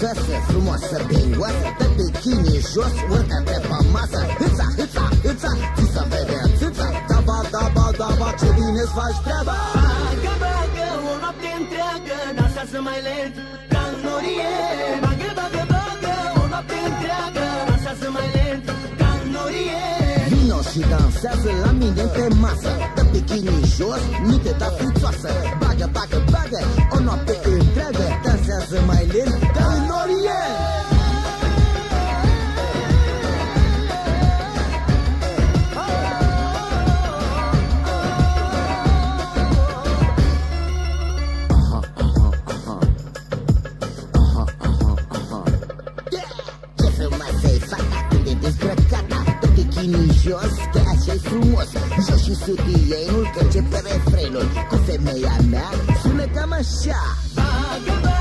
prinsesă Frumoasă, bengoasă, dă bikini jos Urcă pe masă, hâța, hâța, hâța Ți să vede atâța Daba, daba, daba, ce bine-ți faci treaba. Bagă, bagă, o noapte întreagă Dansează mai lent, ca în orient Bagă, bagă, bagă, o noapte întreagă Dansează mai lent, ca în orient Vino și dansează la mine pe masă. Dă bikini jos, nu te da fruțoasă Bagă, bagă, bagă, o noapte întreagă dansează mai lent ca în Orient jos, că așa frumos Jos și sutienul, că începe refrenul Cu femeia mea sună cam așa Vagabond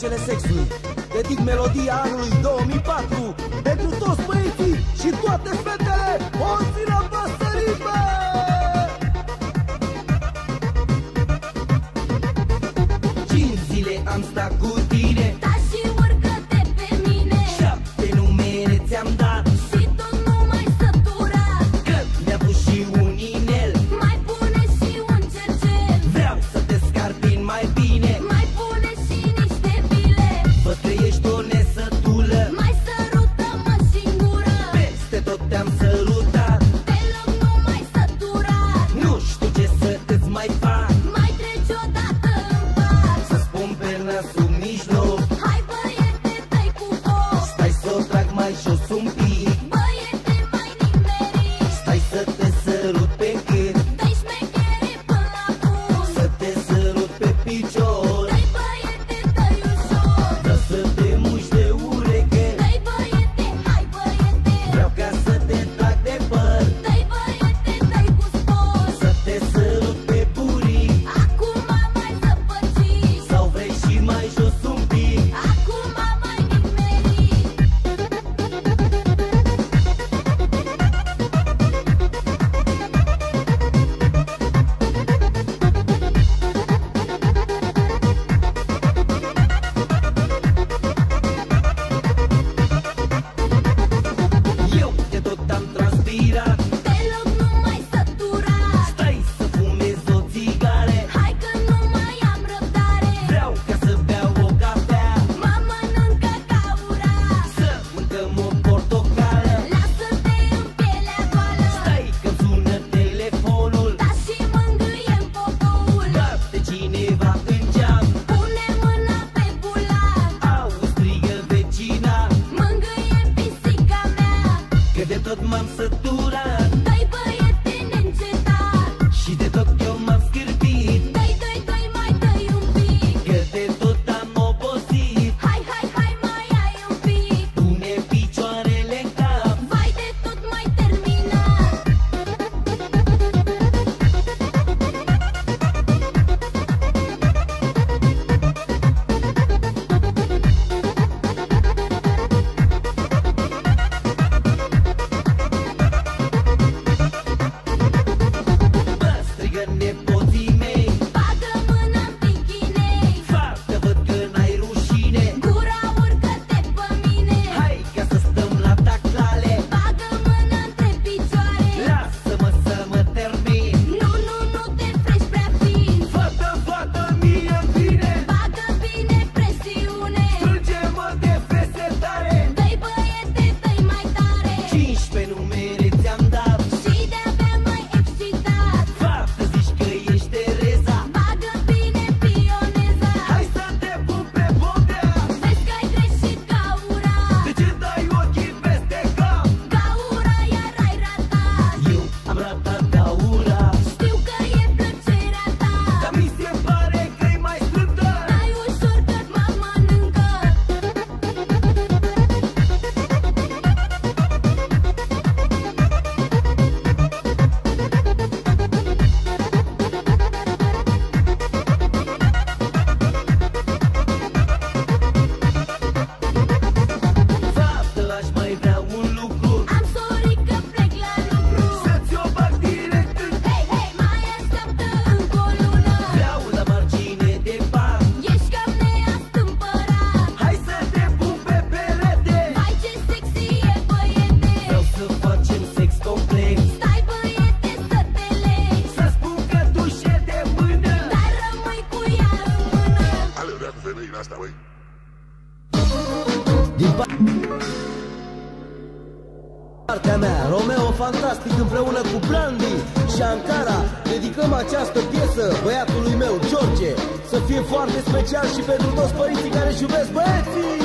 cele sexului De tip melodia anului foarte special și pentru toți părinții care își iubesc băieții.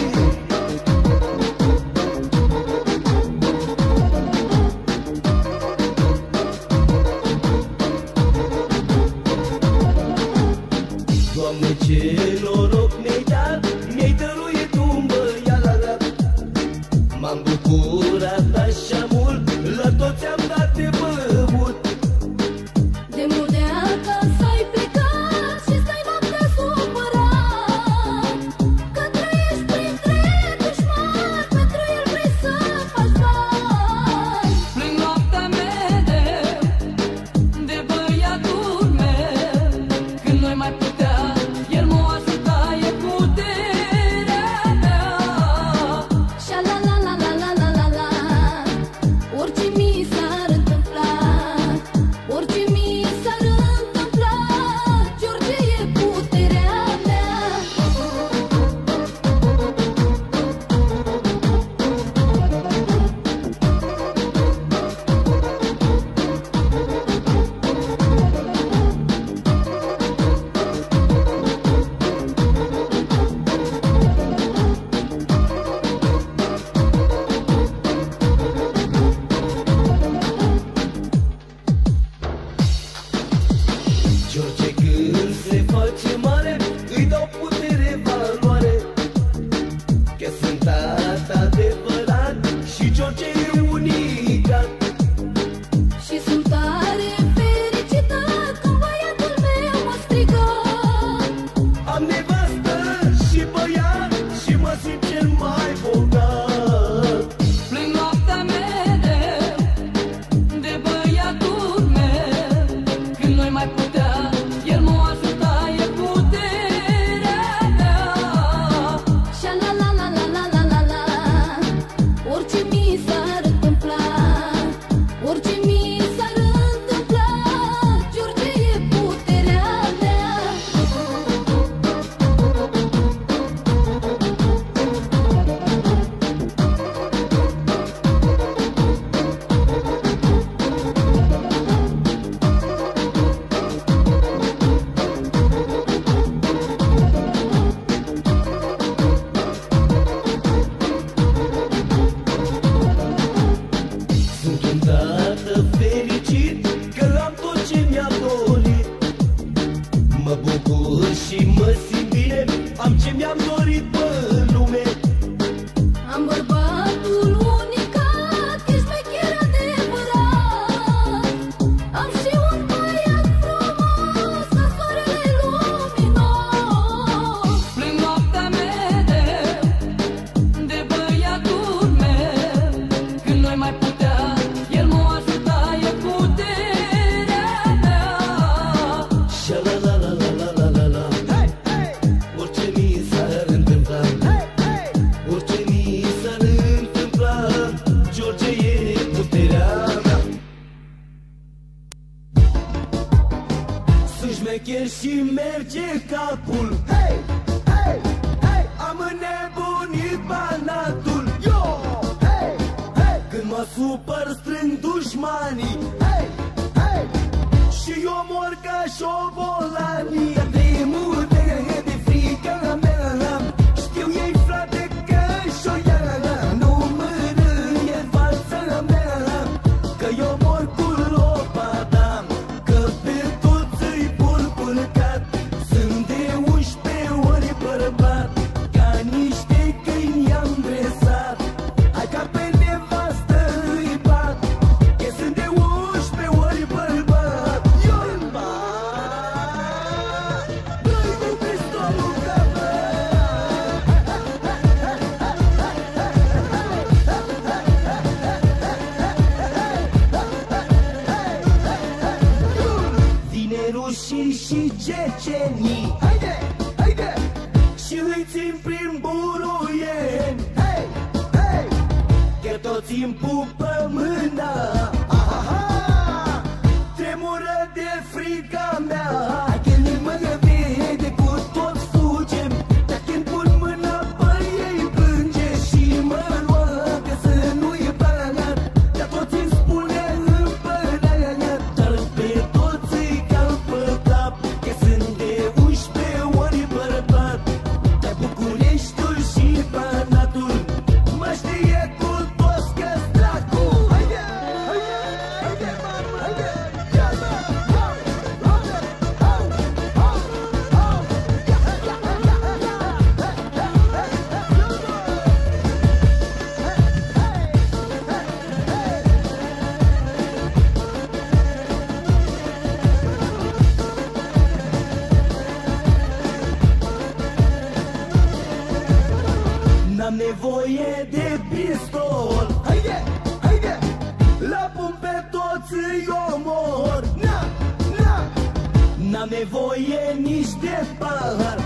nevoie de pistol. Haide, haide, la pun pe toți îi omor. Na, na, n-am nevoie nici de pahar.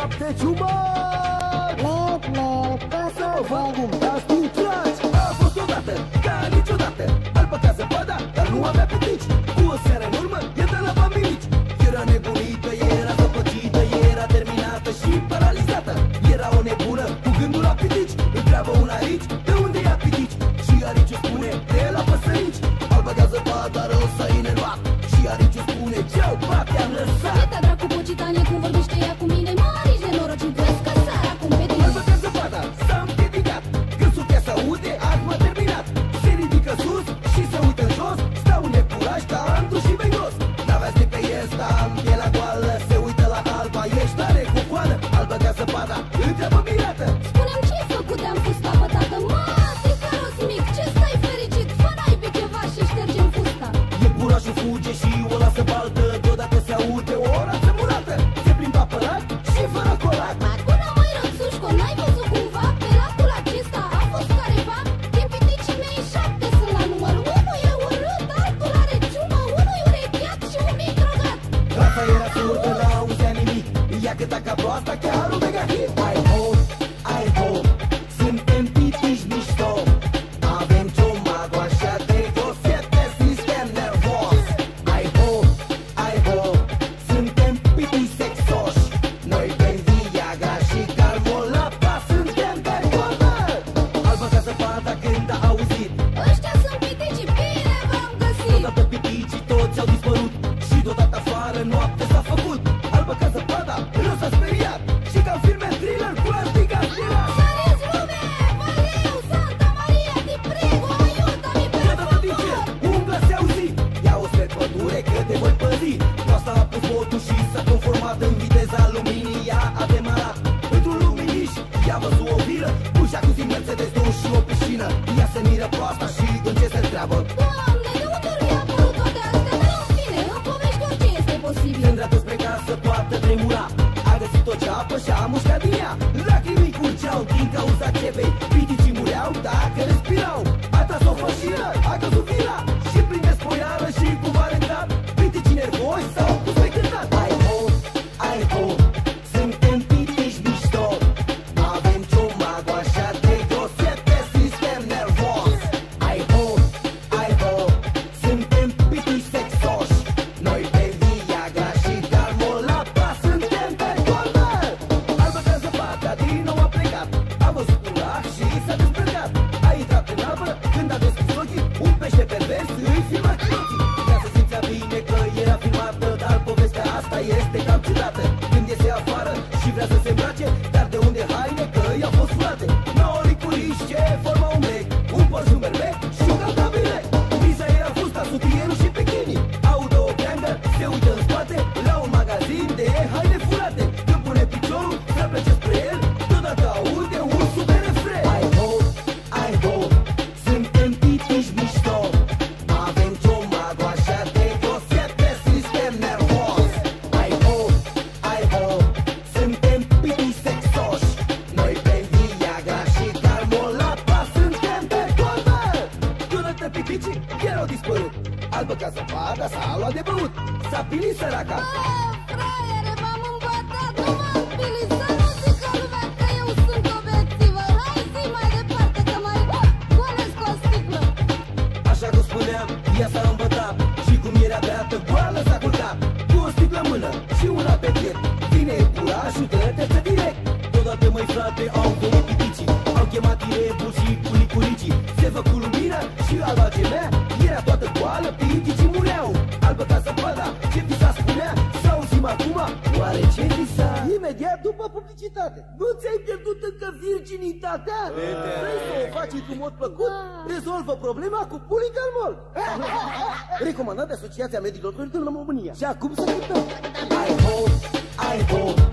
7 ciuba Să mă fac cum dați tu tragi A fost odată, ca niciodată Albă ca zăpada, dar nu avea pe Utilízala acá. Național, recomandat de Asociația Medicilor Curentului în România. Și acum să cântăm! I hope, I hope,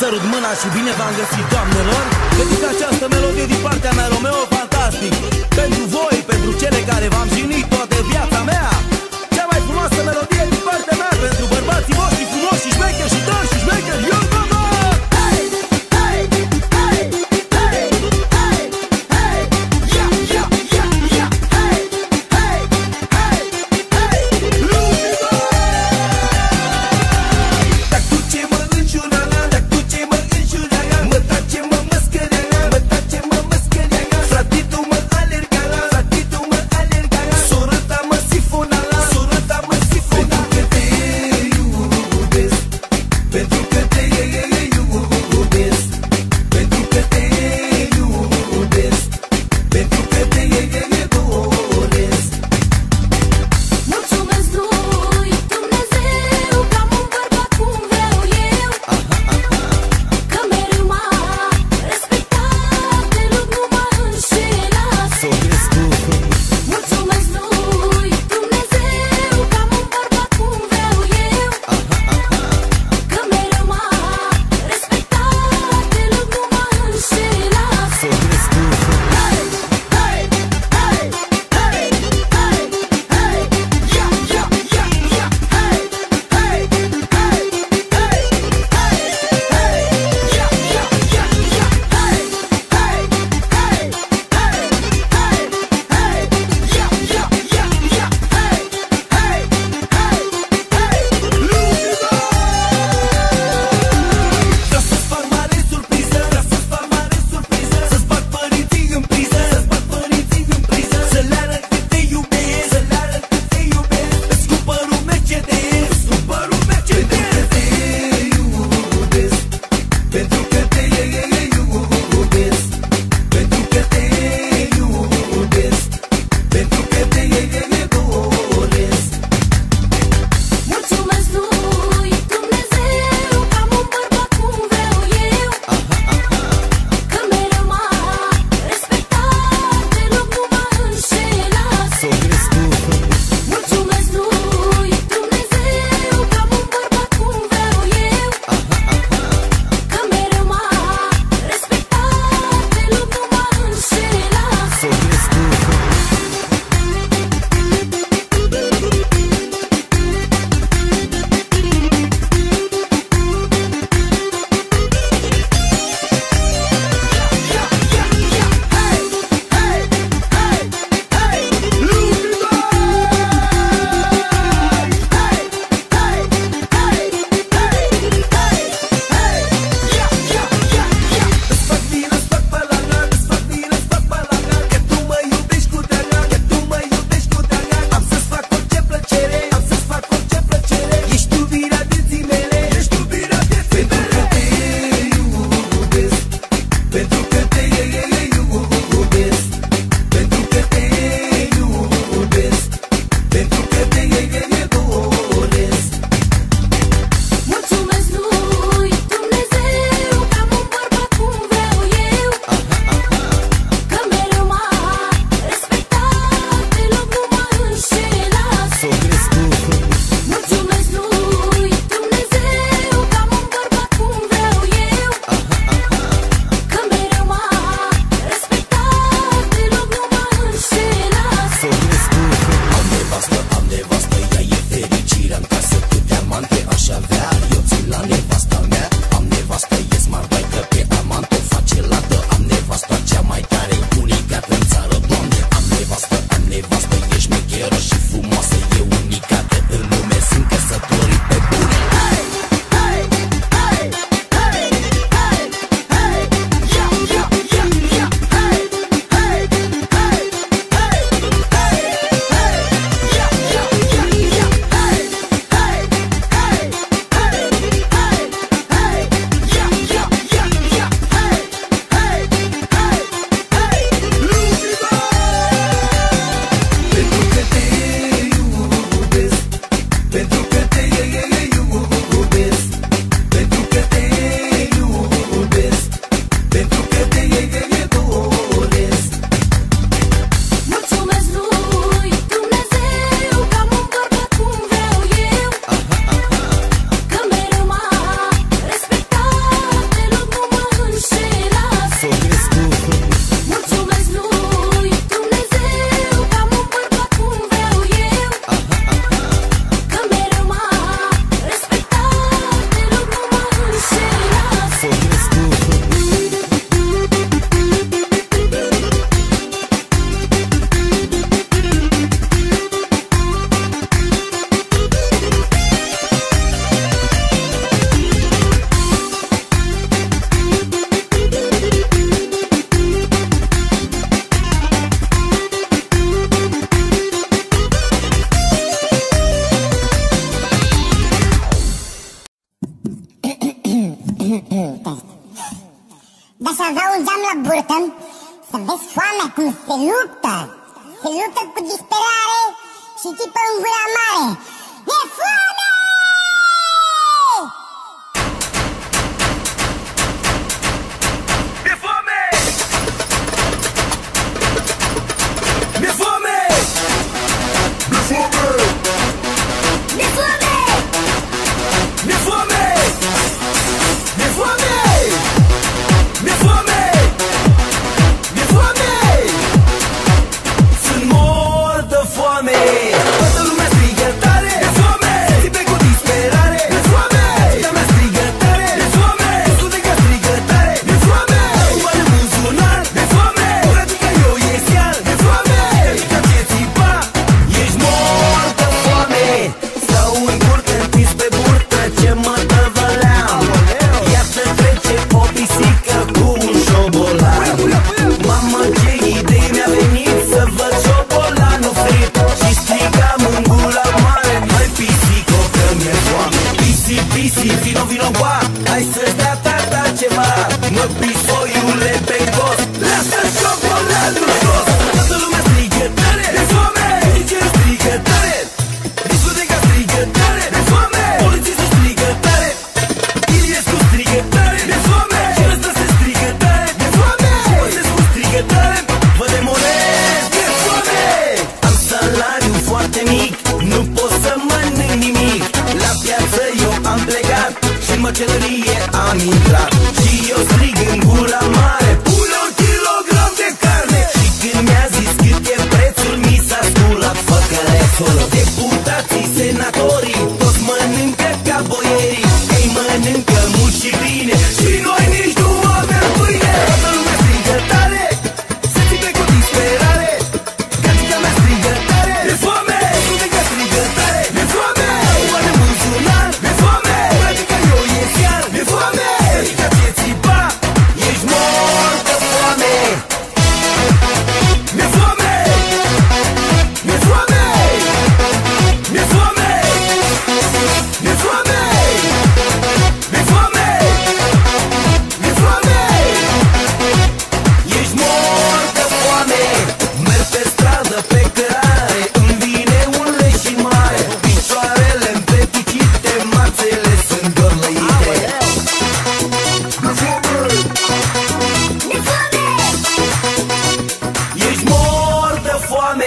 Sărut mâna și bine v-am găsit, doamnelor. Dedic această melodie din partea mea, Romeo, fantastic. Pentru voi, pentru cele care v-am jignit toată viața mea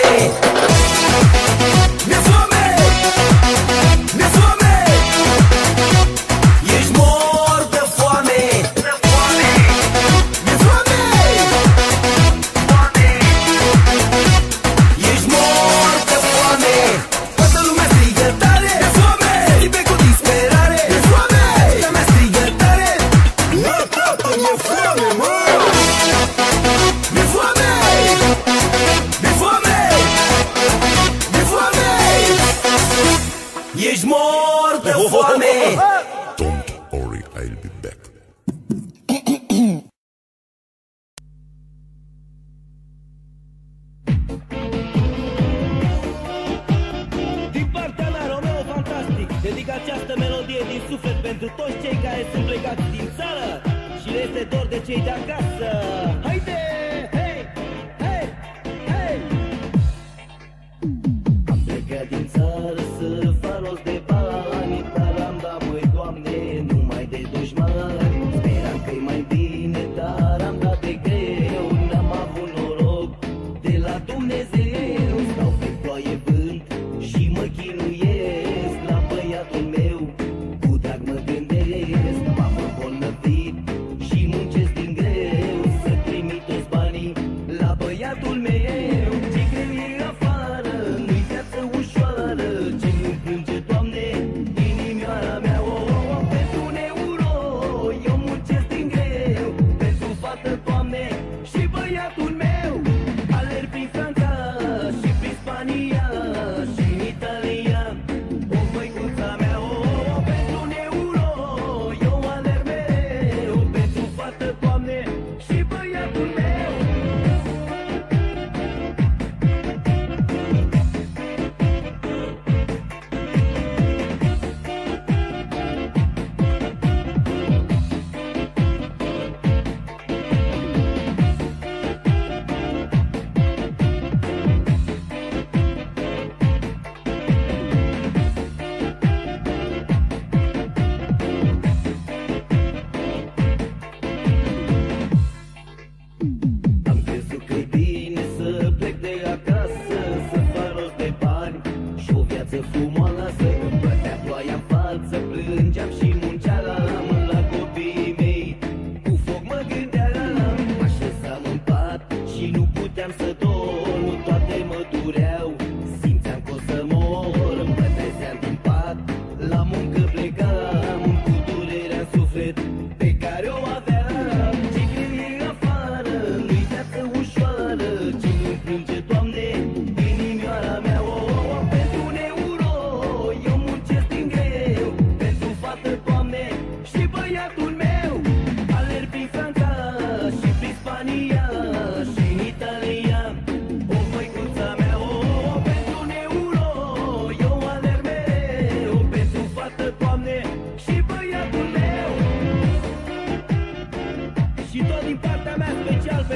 foame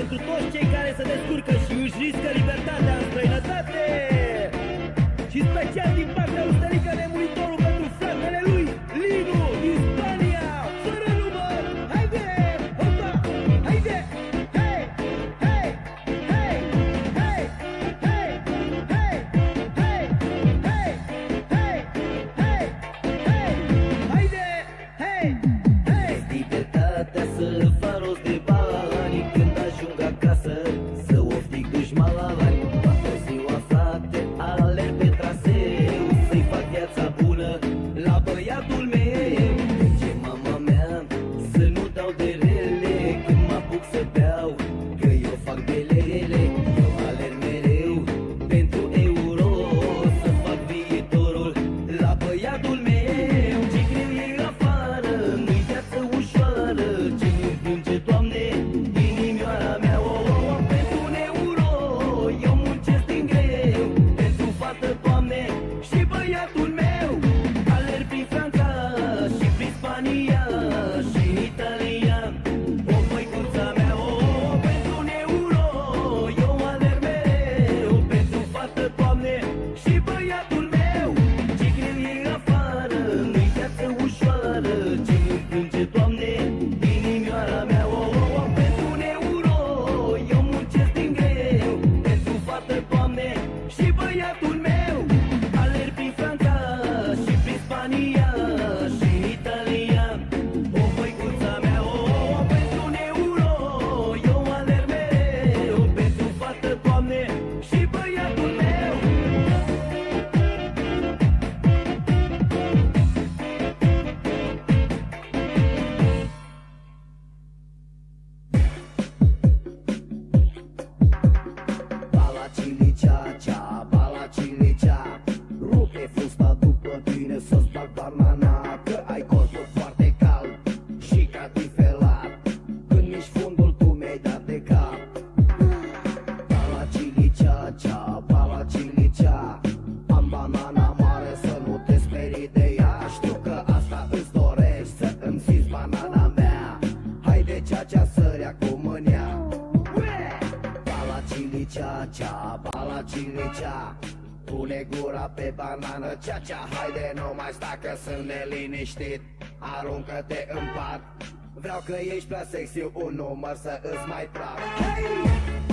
pentru toți cei care se descurcă și își riscă libertatea cea cea Haide nu mai sta că sunt neliniștit. Aruncă-te în pat. Vreau că ești prea sexy Un număr să îți mai trag Hey!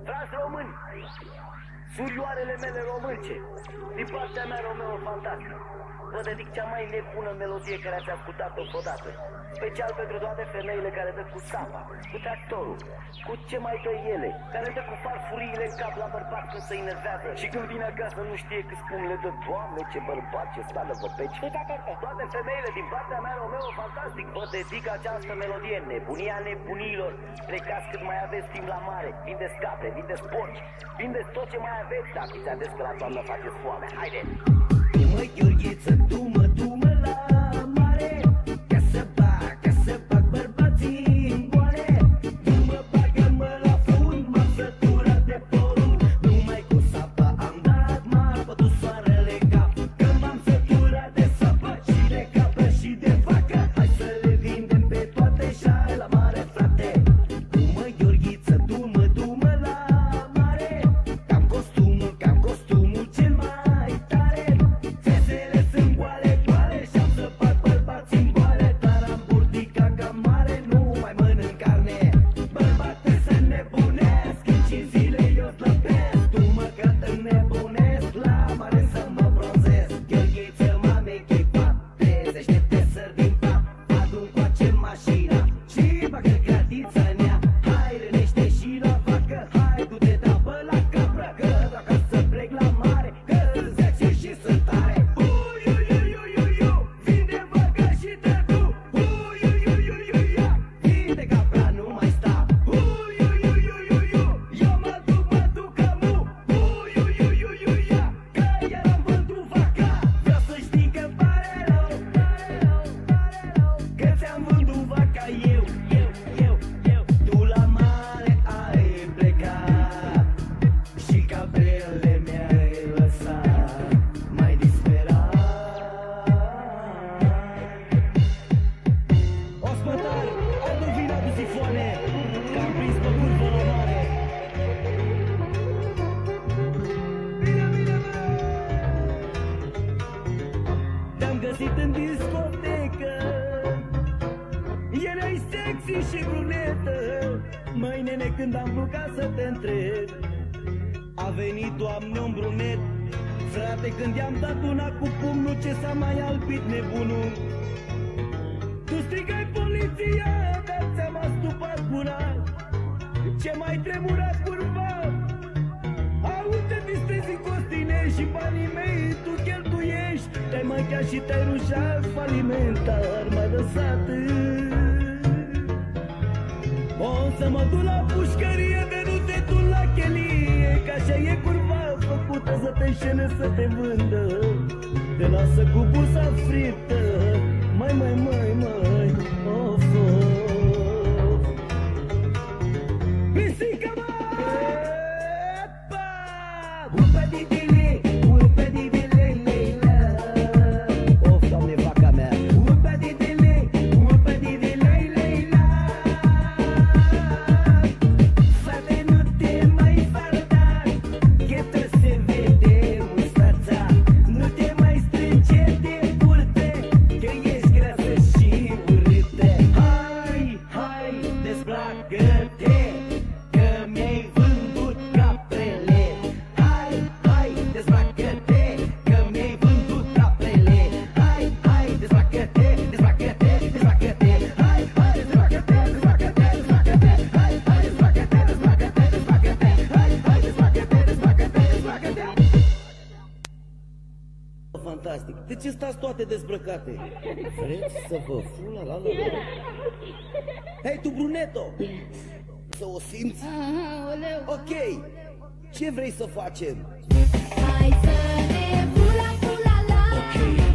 Dragi români, surioarele mele românce, din partea mea Romeo Fantastic vă dedic cea mai nebună melodie care ați ascultat-o vreodată. Special pentru toate femeile care dă cu sapa, cu tractorul, cu ce mai dă ele, care dă cu farfuriile în cap la bărbat când se enervează și când vine acasă nu știe cât spun le dă, Doamne, ce bărbat, ce stală vorbeci. Toate femeile din partea mea, Romeo, fantastic, vă dedic această melodie, nebunia nebunilor. Plecați cât mai aveți timp la mare, vindeți capre, vindeți porci, vindeți tot ce mai aveți, dacă ți-a la toamnă faceți foame. Haide! Gheorghiță, tu mă, tu mă la dreptate. Vreți să vă fun la la la? Hei, tu, bruneto! Să o simți? Ok, ce vrei să facem? Hai să ne fula, fula, la! Okay.